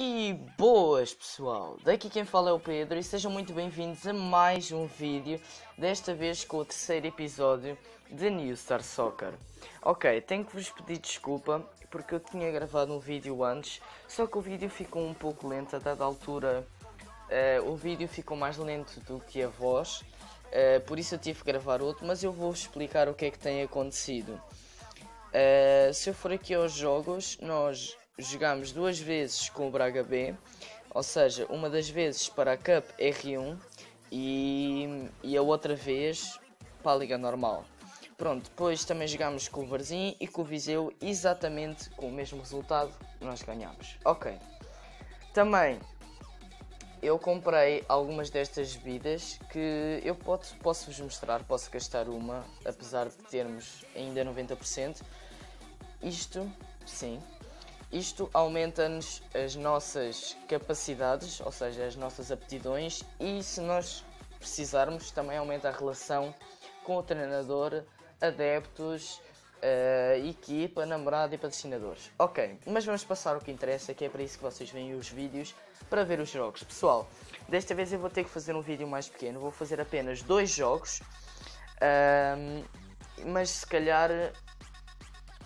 E boas pessoal, daqui quem fala é o Pedro e sejam muito bem-vindos a mais um vídeo, desta vez com o terceiro episódio de New Star Soccer. Ok, tenho que vos pedir desculpa porque eu tinha gravado um vídeo antes, só que o vídeo ficou um pouco lento a dada altura, uh, o vídeo ficou mais lento do que a voz, uh, por isso eu tive que gravar outro, mas eu vou explicar o que é que tem acontecido. Uh, se eu for aqui aos jogos, nós jogamos duas vezes com o Braga B, ou seja, uma das vezes para a Cup R1 e, e a outra vez para a Liga Normal. Pronto, depois também jogámos com o Varzim e com o Viseu exatamente com o mesmo resultado, nós ganhamos. Ok. Também eu comprei algumas destas bebidas que eu posso, posso vos mostrar, posso gastar uma, apesar de termos ainda 90%. Isto, sim, isto aumenta-nos as nossas capacidades, ou seja, as nossas aptidões, e se nós precisarmos, também aumenta a relação com o treinador, adeptos, uh, equipa, namorado e patrocinadores. Ok, mas vamos passar o que interessa, que é para isso que vocês veem os vídeos, para ver os jogos. Pessoal, desta vez eu vou ter que fazer um vídeo mais pequeno, vou fazer apenas dois jogos, uh, mas se calhar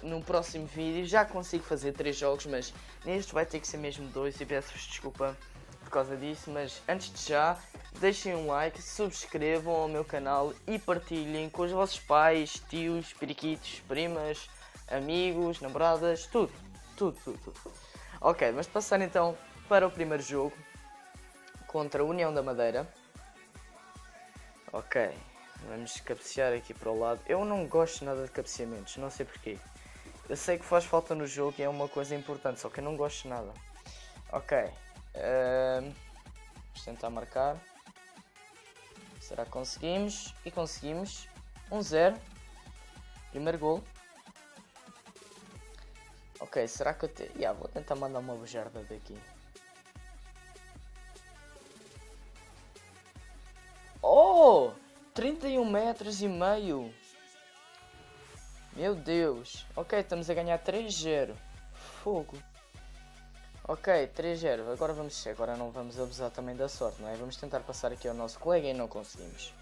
no próximo vídeo já consigo fazer 3 jogos, mas neste vai ter que ser mesmo 2 e peço-vos desculpa por causa disso, mas antes de já, deixem um like, subscrevam ao meu canal e partilhem com os vossos pais, tios, periquitos, primas, amigos, namoradas, tudo, tudo, tudo, tudo. Ok, vamos passar então para o primeiro jogo contra a União da Madeira. Ok, vamos cabecear aqui para o lado. Eu não gosto nada de cabeceamentos, não sei porquê. Eu sei que faz falta no jogo e é uma coisa importante, só que eu não gosto de nada. Ok. Uh, vamos tentar marcar. Será que conseguimos? E conseguimos. 1-0. Um Primeiro gol. Ok, será que eu te... yeah, vou tentar mandar uma bujarda daqui. Oh! 31 metros e meio. Meu Deus. Ok, estamos a ganhar 3-0. Fogo. Ok, 3-0. Agora vamos. Agora não vamos abusar também da sorte, não é? Vamos tentar passar aqui ao nosso colega e não conseguimos.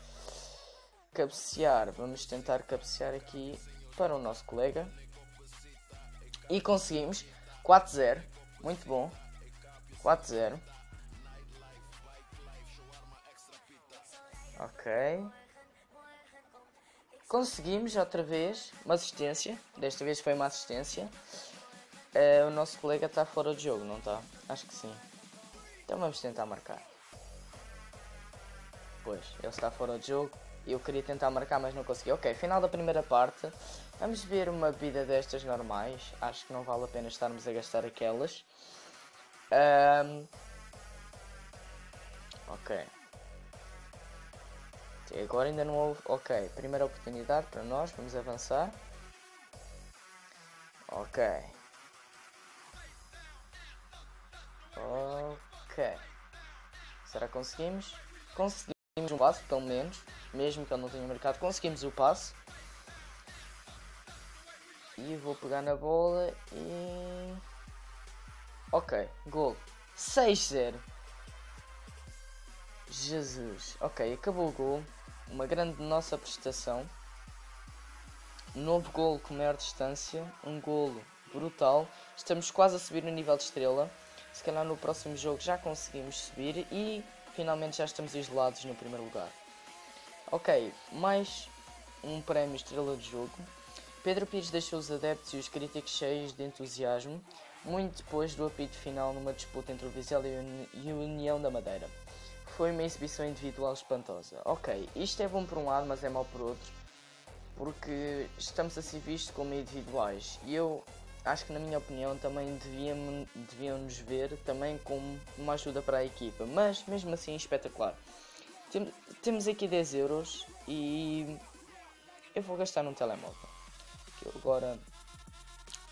Cabecear. Vamos tentar cabecear aqui para o nosso colega. E conseguimos. 4-0. Muito bom. 4-0. Ok. Conseguimos outra vez uma assistência. Desta vez foi uma assistência. Uh, o nosso colega está fora de jogo, não está? Acho que sim. Então vamos tentar marcar. Pois, ele está fora de jogo. Eu queria tentar marcar, mas não consegui. Ok, final da primeira parte. Vamos ver uma vida destas normais. Acho que não vale a pena estarmos a gastar aquelas. Um... Ok. Agora ainda não houve. Ok, primeira oportunidade para nós, vamos avançar. Ok. Ok. Será que conseguimos? Conseguimos um passo, pelo menos. Mesmo que ele não tenha marcado, conseguimos o passo. E vou pegar na bola e. Ok, gol. 6-0. Jesus. Ok, acabou o gol uma grande nossa prestação. Novo golo com maior distância, um golo brutal. Estamos quase a subir no nível de estrela. Se calhar no próximo jogo já conseguimos subir e finalmente já estamos isolados no primeiro lugar. Ok, mais um prémio estrela de jogo. Pedro Pires deixou os adeptos e os críticos cheios de entusiasmo, muito depois do apito final numa disputa entre o Vizela e a União da Madeira foi uma exibição individual espantosa. Ok, isto é bom por um lado, mas é mau por outro, porque estamos a ser vistos como individuais. E eu acho que, na minha opinião, também devíamos, deviam nos ver também como uma ajuda para a equipa, mas mesmo assim espetacular. Tem, temos aqui 10 euros e eu vou gastar num telemóvel. Que eu agora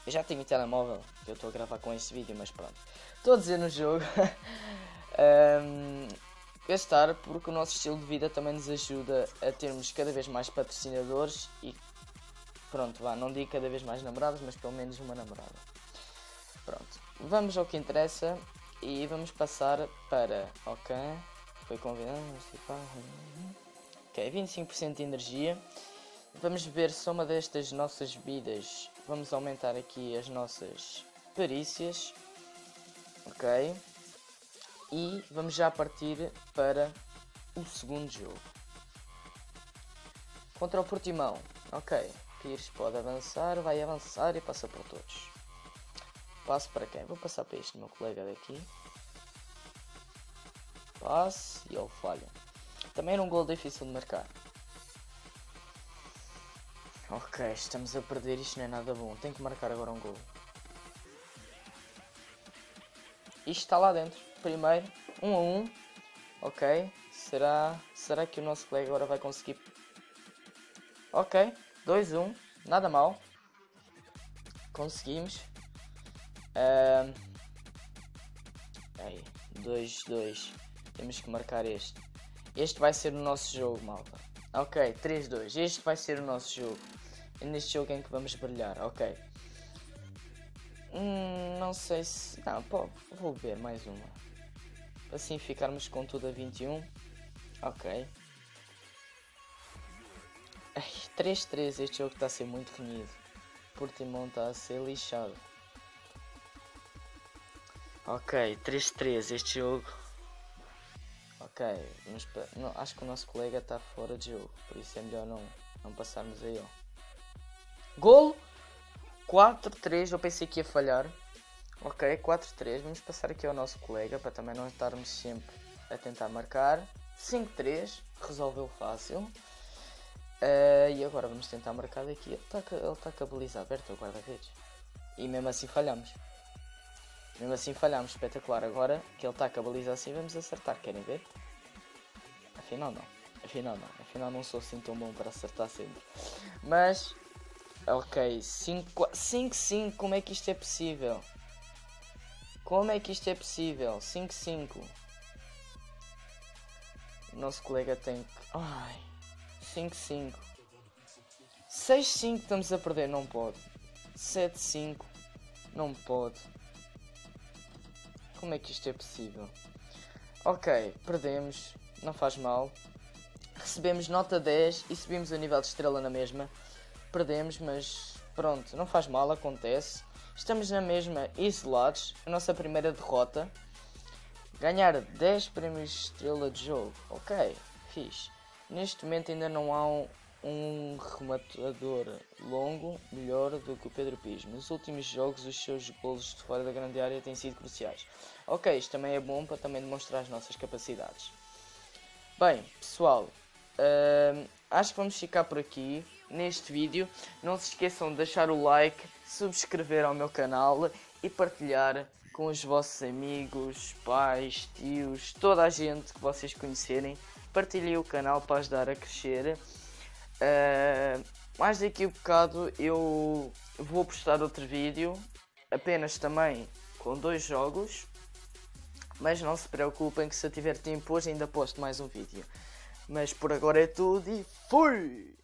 eu já tenho telemóvel que eu estou a gravar com este vídeo, mas pronto. Estou a dizer no jogo. um, gastar porque o nosso estilo de vida também nos ajuda a termos cada vez mais patrocinadores e pronto, vá, não digo cada vez mais namoradas, mas pelo menos uma namorada. Pronto, vamos ao que interessa. E vamos passar para. Ok. Foi convidado. Ok, 25% de energia. Vamos ver se uma destas nossas vidas. Vamos aumentar aqui as nossas perícias. Ok. E vamos já partir para o segundo jogo. Contra o Portimão. Ok. Pires pode avançar, vai avançar e passa por todos. Passo para quem? Vou passar para este meu colega daqui. Passe e ele falha. Também era um gol difícil de marcar. Ok, estamos a perder, isto não é nada bom. Tenho que marcar agora um gol. Isto está lá dentro. Primeiro, 1 um a 1. Um. Ok. Será, será que o nosso colega agora vai conseguir? Ok. 2 1. Um. Nada mal. Conseguimos. Um... Aí. 2 2. Temos que marcar este. Este vai ser o nosso jogo, malta. Ok. 3 2. Este vai ser o nosso jogo. É neste jogo em que vamos brilhar. Ok. Hum, não sei se. Não, pô, vou ver mais uma. Assim ficarmos com tudo a 21. Ok. 3-3, este jogo está a ser muito renhido. Portimão está a ser lixado. Ok, 3-3 este jogo. Ok, vamos não, acho que o nosso colega está fora de jogo, por isso é melhor não, não passarmos aí. Ó. Golo 4-3, eu pensei que ia falhar. Ok, 4-3, vamos passar aqui ao nosso colega para também não estarmos sempre a tentar marcar. 5-3, resolveu fácil. Uh, e agora vamos tentar marcar daqui. Ele está ele tá com a baliza aberta, o guarda-redes. E mesmo assim falhamos. Mesmo assim falhamos, espetacular. Agora que ele está com a baliza assim, vamos acertar. Querem ver? Afinal não. Afinal não. Afinal não sou assim tão bom para acertar sempre. Mas, ok. 5-5, como é que isto é possível? Como é que isto é possível? 5-5. Nosso colega tem que. Ai. 5-5. 6-5 estamos a perder. Não pode. 7-5. Não pode. Como é que isto é possível? Ok, perdemos. Não faz mal. Recebemos nota 10 e subimos o nível de estrela na mesma. Perdemos, mas pronto, não faz mal, acontece. Estamos na mesma isolados. A nossa primeira derrota. Ganhar 10 prémios de estrela de jogo. Ok, fixe. Neste momento ainda não há um, um rematador longo melhor do que o Pedro Pires. Nos últimos jogos os seus golos de fora da grande área têm sido cruciais. Ok, isto também é bom para também demonstrar as nossas capacidades. Bem, pessoal, uh, acho que vamos ficar por aqui neste vídeo. Não se esqueçam de deixar o like, subscrever ao meu canal e partilhar com os vossos amigos, pais, tios, toda a gente que vocês conhecerem. Partilhem o canal para ajudar a crescer. Uh, mais daqui a um bocado eu vou postar outro vídeo, apenas também com dois jogos. Mas não se preocupem que se eu tiver tempo hoje ainda posto mais um vídeo. Mas por agora é tudo e fui!